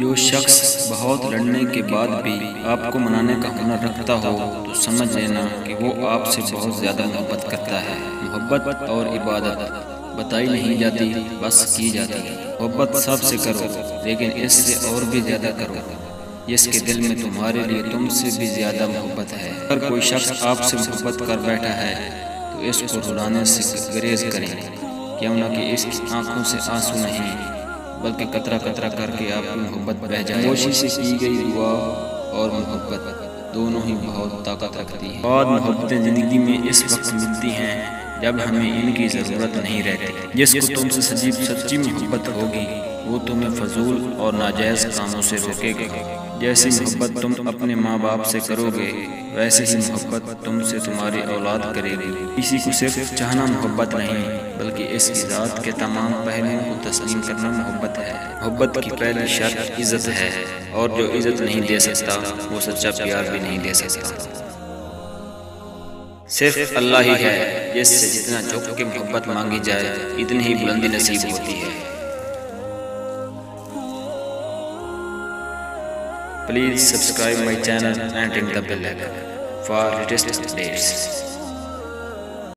जो शख्स बहुत लड़ने के बाद भी आपको मनाने का हुनर रखता हो तो समझ लेना कि वो आपसे बहुत ज़्यादा मोहब्बत करता है। मोहब्बत और इबादत बताई नहीं जाती, बस की जाती है। मोहब्बत सबसे करो, लेकिन इससे और भी ज़्यादा करो। जिसके दिल में तुम्हारे लिए तुमसे भी ज़्यादा मोहब्बत है। अगर कोई शख्स आपसे मोहब्बत कर बैठा है तो इसको रुलाने से गरेज करें। क्यों ना कि इसकी आँखों से आँसू नहीं। बल्कि कतरा कतरा करके आपकी मोहब्बत बह जाए। खामोशी से की गई दुआ और मोहब्बत दोनों ही बहुत ताकत रखती है। और मोहब्बतें ज़िंदगी में इस वक्त मिलती हैं जब हमें इनकी ज़रूरत नहीं रहती जिसको तुमसे सजीब सच्ची मोहब्बत होगी। वो तुम्हें फजूल और नाजायज़ कामों से रोकेगा। जैसी मोहब्बत तुम अपने माँ बाप से करोगे, वैसे ही मोहब्बत तुमसे तुम्हारी औलाद करेगी। किसी को सिर्फ़ चाहना मोहब्बत नहीं, बल्कि इस ज़ात के तमाम पहलुओं को तस्लीम करना मोहब्बत है। मोहब्बत की पहली शर्त इज़्ज़त है, और जो इज़्ज़त नहीं दे सकता, वो सच्चा प्यार भी नहीं दे सकता। सिर्फ़ अल्लाह ही है, जिससे जितना झुक के मोहब्बत मांगी जाए, इतनी ही बुलंदी नसीब होती है। Please subscribe my channel and ring the bell icon for latest updates.